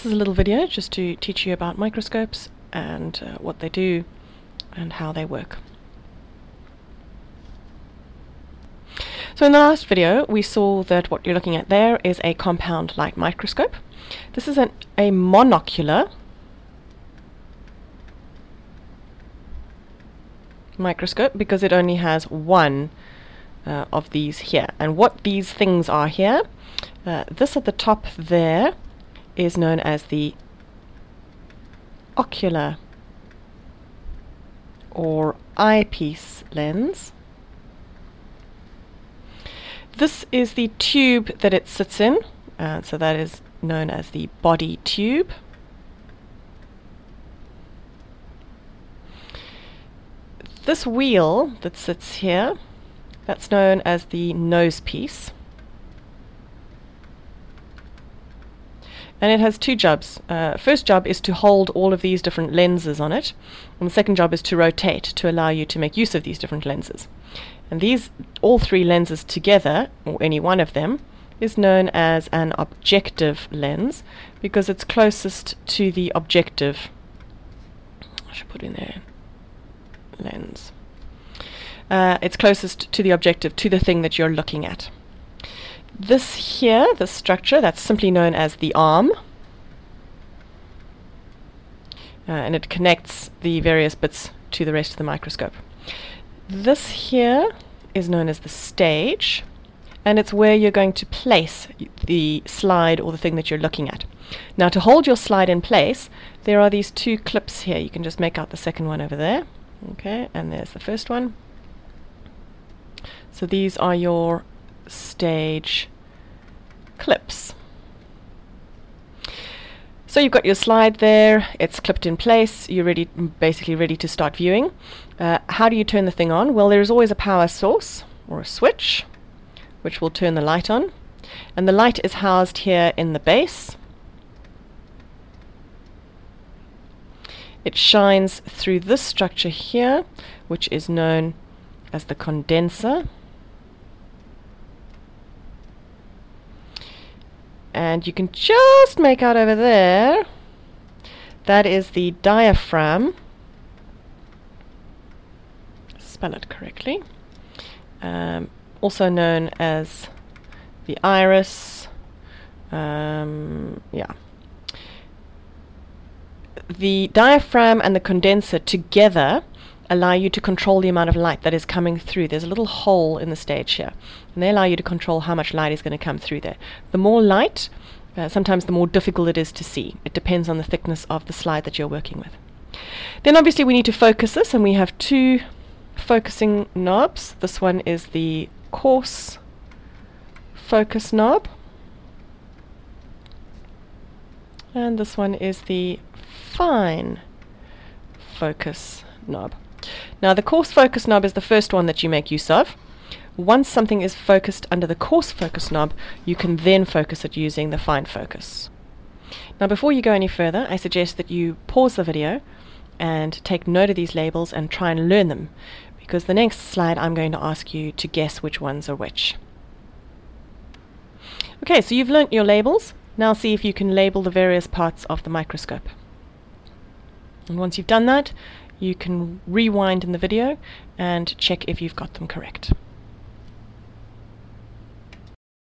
This is a little video just to teach you about microscopes and uh, what they do and how they work. So in the last video we saw that what you're looking at there is a compound light microscope. This is an, a monocular microscope because it only has one uh, of these here. And what these things are here, uh, this at the top there is known as the ocular or eyepiece lens. This is the tube that it sits in, uh, so that is known as the body tube. This wheel that sits here, that's known as the nose piece. And it has two jobs. Uh, first job is to hold all of these different lenses on it, and the second job is to rotate to allow you to make use of these different lenses. And these, all three lenses together, or any one of them, is known as an objective lens because it's closest to the objective. I should put in there lens. Uh, it's closest to the objective, to the thing that you're looking at. This here, the structure, that's simply known as the arm. Uh, and it connects the various bits to the rest of the microscope. This here is known as the stage, and it's where you're going to place the slide or the thing that you're looking at. Now to hold your slide in place, there are these two clips here. You can just make out the second one over there. Okay, and there's the first one. So these are your stage clips. So you've got your slide there, it's clipped in place, you're ready, basically ready to start viewing. Uh, how do you turn the thing on? Well, there's always a power source or a switch, which will turn the light on. And the light is housed here in the base. It shines through this structure here, which is known as the condenser. And you can just make out over there that is the diaphragm. Spell it correctly. Um, also known as the iris. Um, yeah. The diaphragm and the condenser together allow you to control the amount of light that is coming through. There's a little hole in the stage here, and they allow you to control how much light is going to come through there. The more light, uh, sometimes the more difficult it is to see. It depends on the thickness of the slide that you're working with. Then obviously we need to focus this, and we have two focusing knobs. This one is the coarse focus knob, and this one is the fine focus knob. Now the coarse focus knob is the first one that you make use of. Once something is focused under the coarse focus knob, you can then focus it using the fine focus. Now before you go any further, I suggest that you pause the video and take note of these labels and try and learn them because the next slide I'm going to ask you to guess which ones are which. Okay, so you've learnt your labels. Now see if you can label the various parts of the microscope. And once you've done that, you can rewind in the video and check if you've got them correct.